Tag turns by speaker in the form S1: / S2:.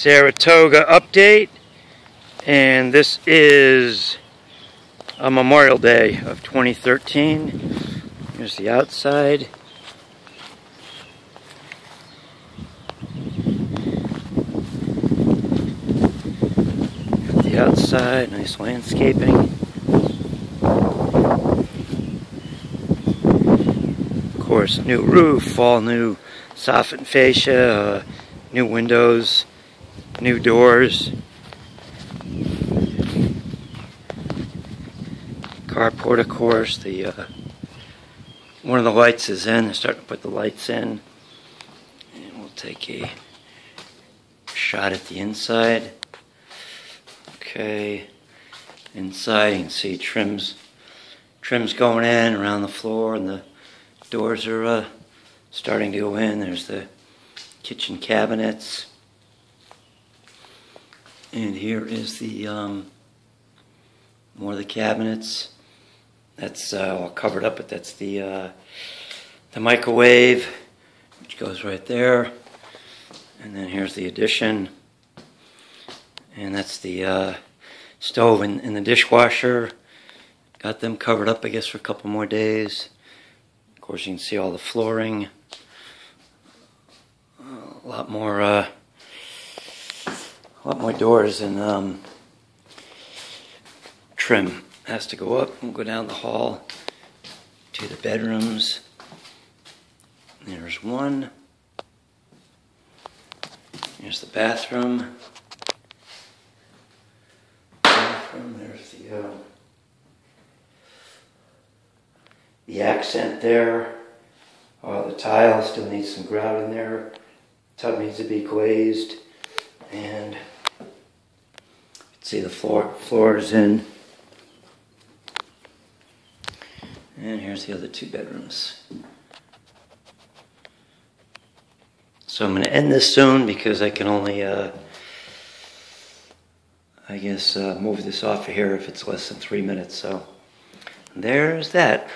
S1: Saratoga update. And this is a Memorial Day of 2013 here's the outside. The outside nice landscaping. Of course new roof all new soffit fascia uh, new windows new doors, carport of course, the uh, one of the lights is in, they're starting to put the lights in, and we'll take a shot at the inside. Okay, inside you can see trims, trims going in around the floor, and the doors are uh, starting to go in. There's the kitchen cabinets. And here is the um, more of the cabinets. That's uh, all covered up, but that's the uh, the microwave, which goes right there. And then here's the addition. And that's the uh, stove and, and, the dishwasher. Got them covered up, I guess, for a couple more days. Of course, you can see all the flooring. A lot more lot more doors and um, trim has to go up and go down the hall to the bedrooms. There's one. There's the bathroom. Bathroom. There's the uh, the accent there. Uh, the tile still needs some grout in there. Tub needs to be glazed and see the floor floor is in. And here's the other two bedrooms. So I'm going to end this soon because I can only uh, I guess uh, move this off of here if it's less than three minutes so. There's that